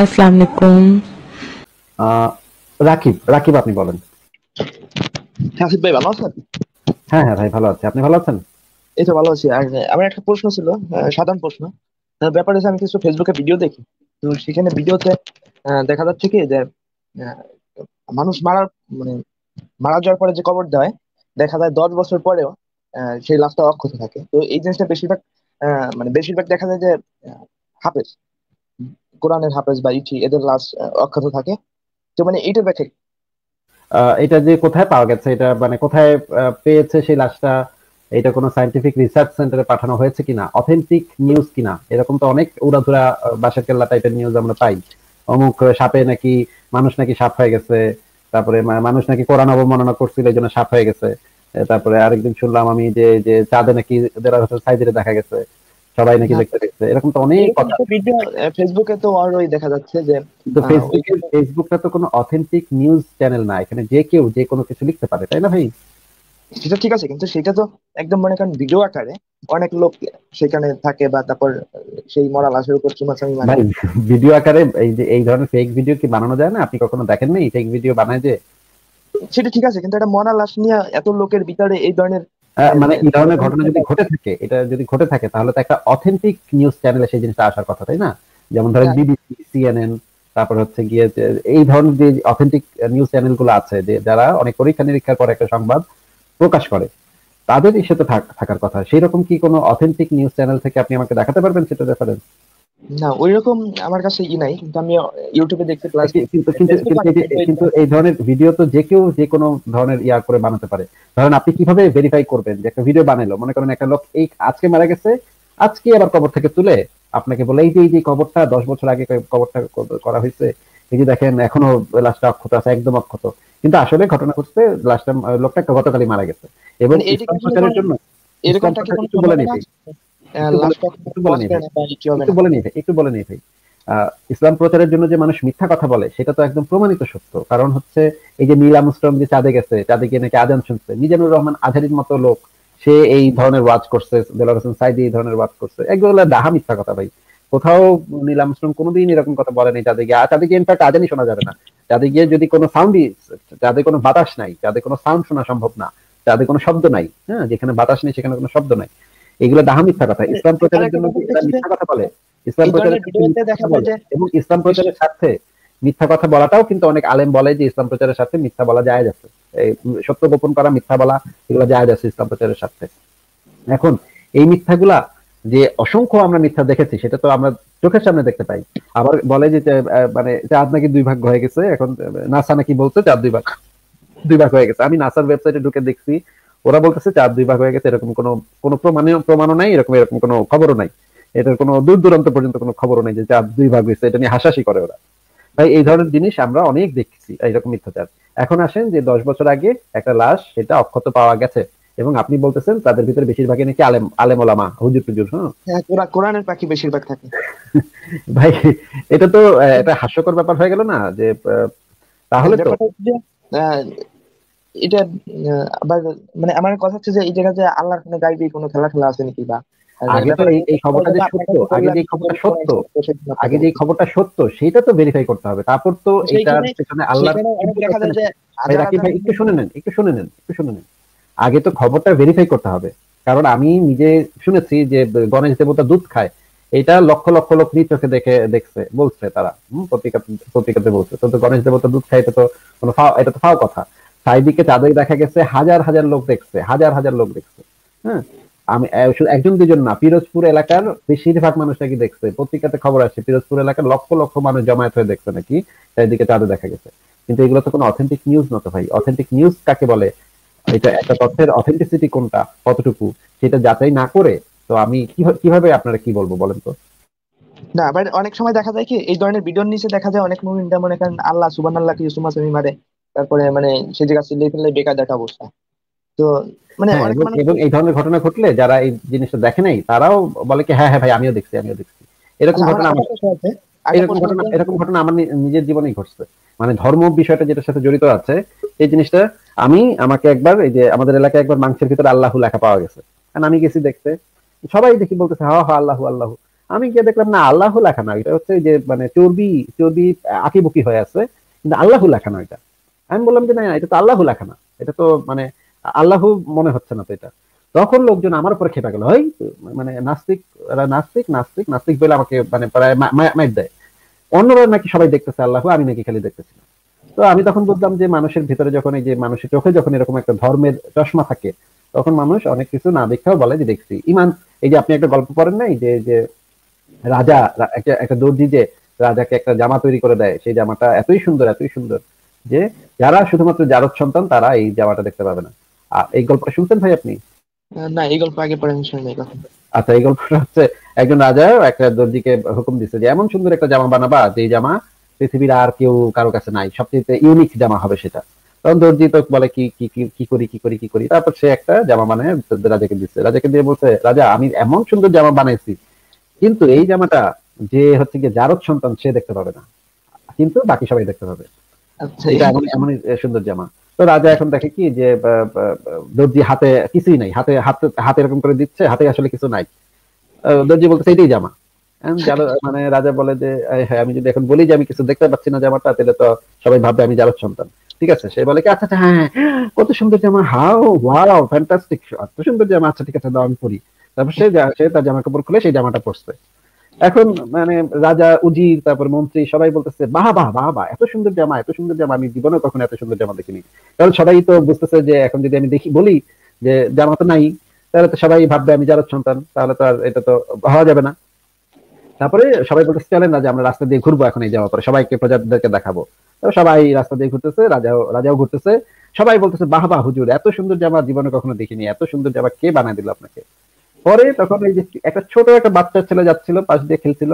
আসসালামু আলাইকুম। আহ, রাকিব রাকিব আপনি বলেন। হাসিফ ভাই ভালো আছেন? হ্যাঁ হ্যাঁ ভাই ভালো আছি। আপনি ভালো আছেন? এই তো ভালো আছি। আর আমার একটা প্রশ্ন ছিল সাধারণ প্রশ্ন। ব্যাপার হচ্ছে আমি কিছু ফেসবুকে ভিডিও দেখি। তো সেখানে ভিডিওতে আহ, দেখা যাচ্ছে কি যে আহ, মানুষ মারার মানে মারা যাওয়ার পরে যে কবর দেয় দেখা যায় দশ বছর পরেও আহ, সেই লাশটা অক্ষত থাকে। তো এই জিনিসটা বেশিরভাগ আহ, মানে বেশিরভাগ দেখা যায় যে হাফেজ। কোরআনের হাফেজ বা ইটি এদের লাশ অক্ষত থাকে। তো মানে এইটা ব্যাখ্যা এটা যে কোথায় পাওয়া গেছে, এটা মানে কোথায় পেয়েছে সেই লাশটা, এটা কোনো সায়েন্টিফিক রিসার্চ সেন্টারে পাঠানো হয়েছে কিনা অথেন্টিক নিউজ কিনা? এরকম তো অনেক উড়াধুরা বাঁশের কেল্লা টাইপের নিউজ আমরা পাই। অমুক সাপে নাকি, মানুষ নাকি সাপ হয়ে গেছে, তারপরে মানুষ নাকি কোরআন অবমাননা করছিল, এই জন্য সাপ হয়ে গেছে। তারপরে আরেকদিন শুনলাম আমি যে যে চাঁদে নাকি দেড় বছর সাইজে দেখা গেছে। সবাই নাকি দেখতে দেখছে এরকম তো অনেক কথা। ফেসবুকে তো আরোই দেখা যাচ্ছে যে আহ, ফেসবুকে ফেসবুকটা তো কোনো অথেন্টিক নিউজ চ্যানেল না। এখানে যে কেউ যে কোনো কিছু লিখতে পারে তাই না ভাই? সেটা ঠিক আছে কিন্তু সেটা তো একদম মনে করেন ভিডিও আকারে অনেক লোক সেখানে থাকে বা তারপর সেই মরা লাশের উপর চুমাচামি মানে ভিডিও আকারে এই যে এই ধরনের ফেক ভিডিও কি বানানো যায় না? আপনি কখনো দেখেন নাই ফেক ভিডিও বানায় যে? সেটা ঠিক আছে কিন্তু একটা মরা লাশ নিয়ে এত লোকের ভিতরে এই ধরনের মানে এই ধরনের ঘটনা যদি ঘটে থাকে এটা যদি ঘটে থাকে তাহলে তো একটা অথেন্টিক নিউজ চ্যানেলে সেই জিনিসটা আসার কথা তাই না? যেমন ধরেন হ্যাঁ। বিবিসি সিএনএন তারপর হচ্ছে গিয়ে এই ধরনের যে অথেন্টিক নিউজ চ্যানেলগুলো আছে যে যারা অনেক পরীক্ষা নিরীক্ষার পর একটা সংবাদ প্রকাশ করে তাদের সাথে থাকার কথা। সেই রকম কি কোনো অথেন্টিক নিউজ চ্যানেল থেকে আপনি আমাকে দেখাতে পারবেন সেটা রেফারেন্স না ওই রকম আমার কাছে ই নাই কিন্তু আমি ইউটিউবে দেখতে প্লাস কিন্তু এই ধরনের ভিডিও তো যে কেউ যে কোনো ধরনের ইয়া করে বানাতে পারে। ধরেন আপনি কীভাবে ভেরিফাই করবেন যে একটা ভিডিও মনে করেন একটা লোক এই আজকে মারা গেছে আজকে আবার কবর থেকে তুলে আপনাকে বলে এই যে এই যে কবরটা দশ বছর আগে কবরটা করা হয়েছে এই যে দেখেন এখনও লাশটা অক্ষত আছে একদম অক্ষত। কিন্তু আসলে ঘটনা ঘটছে লাশটা লোকটা গতকালই মারা গেছে। এবং মানে জন্য এরকমটা কি বলে সম্ভাবনা একটু বলে একটু বলে ভাই, বলে আহ, ইসলাম প্রচারের জন্য যে মানুষ মিথ্যা কথা বলে সেটা তো একদম প্রমাণিত সত্য। কারণ হচ্ছে এই যে নীল আমস্ট্রং যে চাঁদে গেছে চাঁদে গিয়ে নাকি আজান শুনছে মিজানুর রহমান আজহারির মতো লোক সে এই ধরনের ওয়াজ করছে দেলার হোসেন সাইদি এই ধরনের ওয়াজ করছে। এগুলো ডাহা মিথ্যা কথা ভাই। কোথাও নীল আমস্ট্রং কোনোদিন এরকম কথা বলেনি চাঁদে গিয়ে। চাঁদে গিয়ে ইনফ্যাক্ট আজানই শোনা যাবে না। চাঁদে গিয়ে যদি কোনো সাউন্ডই চাঁদে কোনো বাতাস নাই চাঁদে কোনো সাউন্ড শোনা সম্ভব না। চাঁদে কোনো শব্দ নাই হ্যাঁ যেখানে বাতাস নেই সেখানে কোনো শব্দ নাই। এগুলো ডাহা মিথ্যা কথা। ইসলাম প্রচারের জন্য এরা মিথ্যা কথা বলে। ইসলাম এই প্রচারের ভিডিওতে দেখা যায় এবং ইসলাম প্রচারের স্বার্থে মিথ্যা কথা বলাটাও কিন্তু অনেক আলেম বলে যে ইসলাম প্রচারের স্বার্থে মিথ্যা বলা যায় যাচ্ছে। এই সত্য গোপন করা মিথ্যা বলা এগুলো যায় যাচ্ছে ইসলাম প্রচারের স্বার্থে। এখন এই মিথ্যাগুলা যে অসংখ্য আমরা মিথ্যা দেখেছি সেটা তো আমরা চোখের সামনে দেখতে পাই। আবার বলে যে মানে চাঁদ নাকি দুই ভাগ হয়ে গেছে এখন নাসা নাকি বলছে চাঁদ দুই ভাগ দুই ভাগ হয়ে গেছে। আমি নাসার ওয়েবসাইটে ঢুকে দেখছি ওরা বলতেছে চার দুই ভাগ হয়ে গেছে এরকম কোনো কোনো প্রমাণীয় প্রমাণও নাই এরকম এরকম কোনো খবরও নাই। এটার কোনো দূর দূরান্ত পর্যন্ত কোনো খবরও নাই যে চাঁদ দুই ভাগ হয়েছে এটা নিয়ে হাসাহাসি করে ওরা। তাই এই ধরনের জিনিস আমরা অনেক দেখছি এইরকম মিথ্যাচার। এখন আসেন যে দশ বছর আগে একটা লাশ সেটা অক্ষত পাওয়া গেছে এবং আপনি বলতেছেন তাদের ভিতরে বেশিরভাগই নাকি আলেম আলেম ওলামা হুজুর টুজুর হ্যাঁ? হ্যাঁ, কোরআ- কোরআনের পাখি বেশিরভাগ থাকে। ভাই এটা তো একটা হাস্যকর ব্যাপার হয়ে গেল না যে তাহলে তো এটা আবার মানে আমার কথা হচ্ছে যে এই জায়গায় যে আল্লাহর কোনো গাইবি কোনো খেলা খেলা আছে নাকি বা? আগে তো এই খবরটা যে সত্য আগে যে খবরটা সত্য আগে যে খবরটা সত্য সেটা তো ভেরিফাই করতে হবে। তারপর তো এটার পেছনে আল্লাহ সেখানে অনেক দেখা যায় যে ভাই হাজার রাকিব ভাই একটু শুনে নেন একটু শুনে নেন একটু শুনে নেন। আগে তো খবরটা ভেরিফাই করতে হবে। কারণ আমি নিজে শুনেছি যে গণেশ দেবতা দুধ খায়। এটা লক্ষ লক্ষ লোক নিজ চোখে দেখে দেখছে বলছে তারা। হম, পত্রিকা পত্রিকাতে বলছে। তো তো গণেশ দেবতা দুধ খায় এটা তো কোনো এটা তো ফাও কথা। চারিদিকে চাঁদে দেখা গেছে, হাজার হাজার লোক দেখছে, হাজার হাজার লোক দেখছে। হ্যাঁ? আমি শুধু একজন দুজন না, পিরোজপুর এলাকার বেশিরভাগ মানুষ নাকি দেখছে। পত্রিকাতে খবর আসছে, পিরোজপুর এলাকার লক্ষ লক্ষ মানুষ জমায়েত হয়ে দেখছে নাকি, চারিদিকে চাঁদে দেখা গেছে। কিন্তু এগুলো তো কোনো অথেন্টিক নিউজ না তো ভাই। অথেন্টিক নিউজ কাকে বলে? এটা একটা তথ্যের অথেন্টিসিটি কোনটা, কতটুকু, সেটা যাচাই না করে, তো আমি কীভাবে আপনারা কি বলব বলেন তো? না, আবার অনেক সময় দেখা যায় কি, এই ধরনের ভিডিওর নিচে দেখা যায়, অনেক মুমিন মনে করেন আল্লাহ সুবান আল্লাহ সুমাসুমি মারে তারপরে মানে সে জায়গা চিল্লে ফেললে বেকার দেখা অবস্থা। তো মানে হ্যাঁ, এবং- এই ধরনের ঘটনা ঘটলে যারা এই জিনিসটা দেখে নাই তারাও বলে কি হ্যাঁ হ্যাঁ ভাই আমিও দেখছি আমিও দেখছি। এরকম আচ্ছা, ঘটনা এরকম ঘটনা এরকম ঘটনা আমার নিজের জীবনেই ঘটছে। মানে ধর্ম বিষয়টা যেটার সাথে জড়িত আছে এই জিনিসটা আমি আমাকে একবার এই যে আমাদের এলাকায় একবার মাংসের ভিতরে আল্লাহু লেখা পাওয়া গেছে। কারণ আমি গেছি দেখতে সবাই দেখি বলতেছে হা হা আল্লাহু আল্লাহ। আমি গিয়ে দেখলাম না আল্লাহ লেখা না। এটা হচ্ছে যে মানে চর্বি চর্বি আঁকিবুকি হয়ে আছে কিন্তু আল্লাহ লেখা না এটা। আমি বললাম যে না এটা তো আল্লাহ লেখা না। এটা তো মানে আল্লাহ মনে হচ্ছে না তো এটা। তখন লোকজন আমার উপরে খেপে গেল হয় মানে নাস্তিক নাস্তিক নাস্তিক নাস্তিক বলে আমাকে মানে প্রায় মাইট দেয়। অন্যরা নাকি সবাই দেখতেছে আল্লাহ, আমি নাকি খালি দেখতেছি তো আমি তখন বুঝলাম যে মানুষের ভিতরে যখন এই যে মানুষের চোখে যখন এরকম একটা ধর্মের চশমা থাকে, তখন মানুষ অনেক কিছু না দেখেও বলে যে দেখছি। ইমান, এই যে আপনি একটা গল্প পড়েন নাই যে যে রাজা একটা একটা দর্জি যে রাজাকে একটা জামা তৈরি করে দেয়, সেই জামাটা এতই সুন্দর এতই সুন্দর। যে যারা শুধুমাত্র জারদ সন্তান তারা এই জামাটা দেখতে পাবে না। আর এই গল্পটা শুনছেন ভাই আপনি? না এই গল্প আগে পরে শুনি আচ্ছা এই গল্পটা হচ্ছে একজন রাজা একটা দর্জিকে হুকুম দিচ্ছে যে এমন সুন্দর একটা জামা বানাবা যে জামা পৃথিবীর আর কেউ কারও কাছে নাই। সবচেয়ে ইউনিক জামা হবে সেটা। তখন দর্জি তো বলে কি কি কি করি কি করি কি করি? তারপর সে একটা জামা বানায় রাজাকে দিচ্ছে রাজাকে দিয়ে বলছে রাজা আমি এমন সুন্দর জামা বানাইছি কিন্তু এই জামাটা যে হচ্ছে কি জারদ সন্তান সে দেখতে পাবে না। কিন্তু বাকি সবাই দেখতে পাবে। এটা এমন এমন সুন্দর জামা। তো রাজা এখন দেখে কি যে দর্জি হাতে কিছুই নাই। হাতে হাতে হাতে এরকম করে দিচ্ছে হাতে আসলে কিছু নাই। দর্জি বলতেছে এটাই জামা। মানে রাজা বলে যে হ্যাঁ আমি যদি এখন বলি যে আমি কিছু দেখতে পাচ্ছি না জামাটা তাহলে তো সবাই ভাববে আমি জারদ সন্তান। ঠিক আছে সে বলে কি আচ্ছা আচ্ছা হ্যাঁ, হ্যাঁ কত সুন্দর জামা হাও ওয়াও ফ্যান্টাস্টিক এত সুন্দর জামা আচ্ছা ঠিক আছে দাও আমি পরি। তারপর সে সে তার জামা কাপড় খুলে সেই জামাটা পরছে। এখন মানে রাজা, উজির, তারপর মন্ত্রী, সবাই বলতেছে, বাহ বাহ বাহ বাহ, এত সুন্দর জামা, এত সুন্দর জামা, আমি জীবনে কখনো এত সুন্দর জামা দেখিনি। কারণ সবাই তো বুঝতেছে যে, এখন যদি আমি দেখি, বলি যে, জামা তো নাই, তাহলে তো সবাই ভাববে আমি যারা সন্তান, তাহলে তো আর এটা তো হওয়া যাবে না। তারপরে সবাই বলতেছে, চলেন যে আমরা রাস্তা দিয়ে ঘুরবো এখন এই জামা পরে, সবাইকে প্রজাতিদেরকে দেখাবো। সবাই রাস্তা দিয়ে ঘুরতেছে, রাজাও রাজাও ঘুরতেছে। সবাই বলতেছে, বাহ বাহ, হুজুর, এত সুন্দর জামা জীবনে কখনো দেখিনি, এত সুন্দর জামা কে বানায় দিল আপনাকে? পরে তখন এই যে একটা ছোট একটা বাচ্চা ছেলে যাচ্ছিল, পাশ দিয়ে খেলছিল।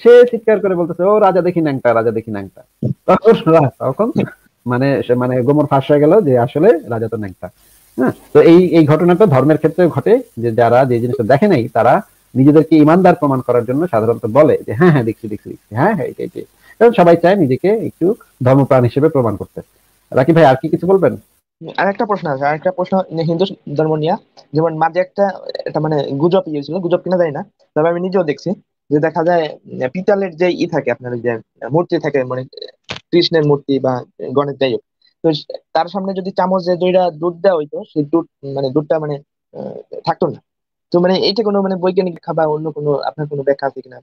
সে চিৎকার করে বলতেছে, ও, রাজা দেখি ন্যাংটা, রাজা দেখি ন্যাংটা। তখন তখন মানে মানে গোমর ফাঁস হয়ে গেল যে আসলে রাজা তো ন্যাংটা। হ্যাঁ তো এই এই ঘটনাটা ধর্মের ক্ষেত্রে ঘটে যে যারা যে জিনিসটা দেখে নাই, তারা নিজেদেরকে ইমানদার প্রমাণ করার জন্য সাধারণত বলে যে হ্যাঁ হ্যাঁ দেখছি দেখছি দেখছি। হ্যাঁ হ্যাঁ এটাই কারণ সবাই চায় নিজেকে একটু ধর্মপ্রাণ হিসেবে প্রমাণ করতে। রাকি ভাই, আর কি কিছু বলবেন? আরেকটা প্রশ্ন আছে, আরেকটা প্রশ্ন হিন্দু ধর্ম নিয়ে, যেমন মাঝে একটা, এটা মানে গুজব ইয়েছিল গুজব কিনা যায় না, তবে আমি নিজেও দেখছি যে দেখা যায় পিতলের যে ই থাকে আপনার যে, মূর্তি থাকে মানে কৃষ্ণের মূর্তি বা গণেশ যাই হোক, তো তার সামনে যদি চামচ যে দুইটা দুধ দেওয়া হইতো, সেই দুধ মানে দুধটা মানে থাকতো না। তো মানে এইটা কোনো মানে বৈজ্ঞানিক খাবার অন্য কোনো, আপনার কোনো ব্যাখ্যা আছে কিনা?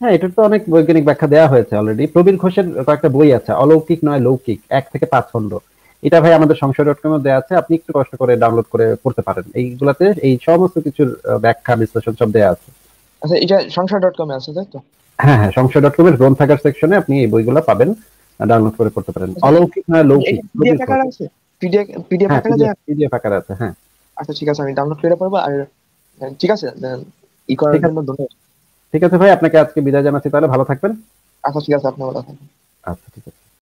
হ্যাঁ এটার তো অনেক বৈজ্ঞানিক ব্যাখ্যা দেওয়া হয়েছে অলরেডি প্রবীর ঘোষের কয়েকটা বই আছে, অলৌকিক নয় লৌকিক, এক থেকে পাঁচ খণ্ড। এটা ভাই আমাদের সংশয় ডট কমে দেওয়া আছে। আপনি একটু কষ্ট করে ডাউনলোড করে পড়তে পারেন। এইগুলাতে এই সমস্ত কিছুর ব্যাখ্যা বিশ্লেষণ সব দেওয়া আছে। আচ্ছা এটা সংশয় ডট কমে আছে তাই তো? হ্যাঁ হ্যাঁ সংশয় ডট কমের গ্রন্থাগার সেকশনে আপনি এই বইগুলো পাবেন ডাউনলোড করে পড়তে পারেন। আচ্ছা, অলৌকিক নয় লৌকিক? পিডিএফ আকারে আছে? পিডিএফ পিডিএফ আকারে আছে? পিডিএফ আকারে আছে হ্যাঁ। আচ্ছা ঠিক আছে আমি ডাউনলোড করে পড়ব আর ঠিক আছে ই করার জন্য ধন্যবাদ। ঠিক আছে ভাই আপনাকে আজকে বিদায় জানাচ্ছি তাহলে ভালো থাকবেন। আচ্ছা ঠিক আছে আপনি ভালো থাকবেন। আচ্ছা ঠিক আছে।